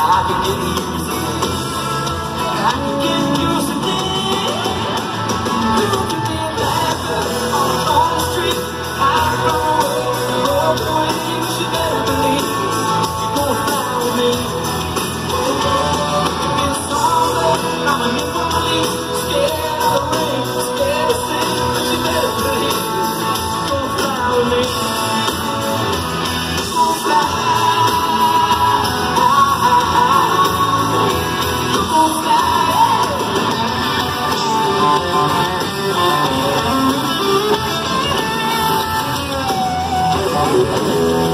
I can get used Oh,